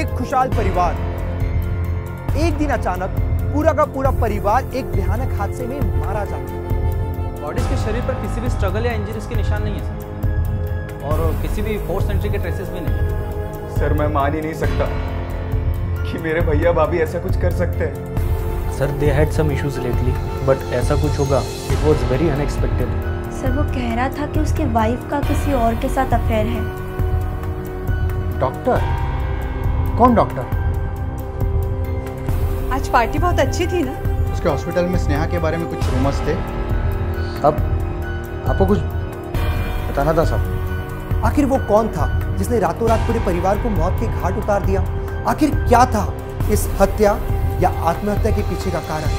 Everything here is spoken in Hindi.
एक खुशहाल परिवार। एक दिन अचानक पूरा का पूरा परिवार एक भयानक हादसे में मारा जाता है। बॉडीज के शरीर पर किसी भी स्ट्रगल या इंजरीज के निशान नहीं है सर और किसी भी फोर्स एंट्री के ट्रेसेस भी नहीं सर मैं मान ही नहीं सकता कि मेरे भैया भाभी ऐसा कुछ कर सकते हैं। Sir they had some issues lately but ऐसा कुछ होगा it was very unexpected sir वो कह रहा था कि उसके वाइफ का किसी और के साथ अफेयर है। डॉक्टर कौन डॉक्टर आज पार्टी बहुत अच्छी थी ना? उसके हॉस्पिटल में स्नेहा के बारे में कुछ रूमर्स थे? अब आपको कुछ बताना था सब। आखिर वो कौन था जिसने रातों रात पूरे परिवार को मौत के घाट उतार दिया? आखिर क्या था इस हत्या या आत्महत्या के पीछे का कारण?